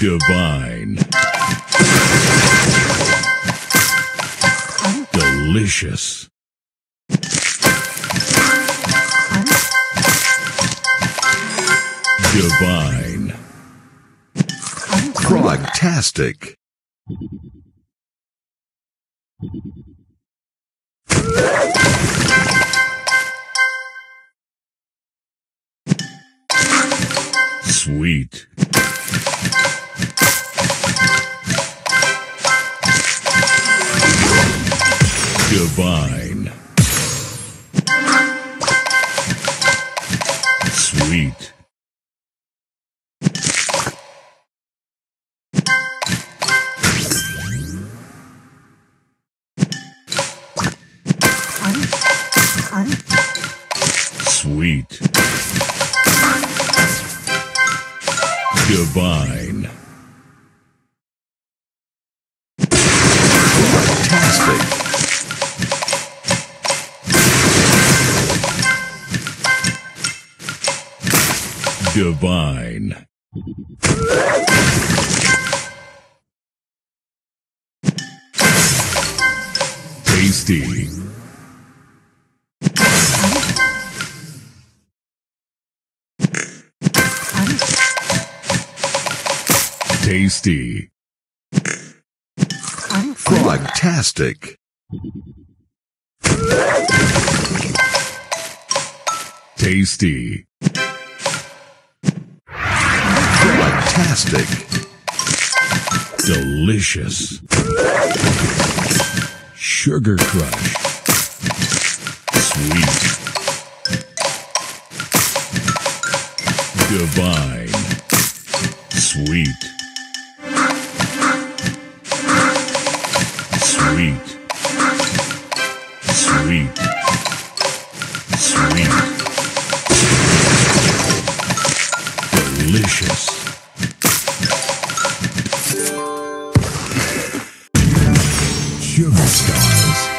Divine. Delicious. Divine. Frogtastic. Sweet. Divine. Sweet. Sweet. Divine. Divine. Tasty. Tasty. Frogtastic. Tasty. Frogtastic. Delicious. Sugar Crush. Sweet. Divine. Sweet. Sweet. Sweet. Sweet. Delicious. Sugar Stars.